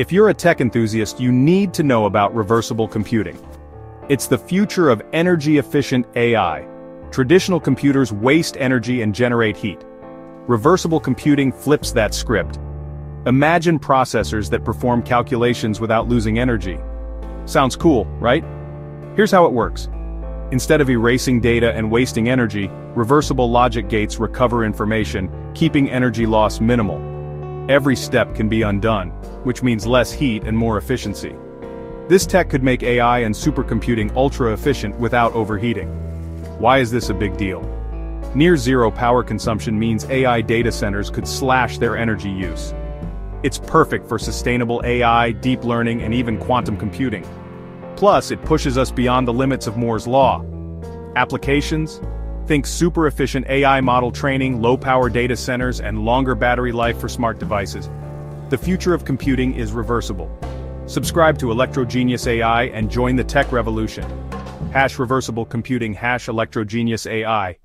If you're a tech enthusiast you need to know about reversible computing. It's the future of energy-efficient AI. Traditional computers waste energy and generate heat. Reversible computing flips that script. Imagine processors that perform calculations without losing energy. Sounds cool, right? Here's how it works. Instead of erasing data and wasting energy, reversible logic gates recover information, keeping energy loss minimal. Every step can be undone, which means less heat and more efficiency. This tech could make AI and supercomputing ultra-efficient without overheating. Why is this a big deal? Near zero power consumption means AI data centers could slash their energy use. It's perfect for sustainable AI, deep learning, and even quantum computing. Plus, it pushes us beyond the limits of Moore's law. Applications? Think super efficient AI model training, low power data centers, and longer battery life for smart devices. The future of computing is reversible. Subscribe to Electrogenius AI and join the tech revolution. Hash reversible computing hash Electrogenius AI.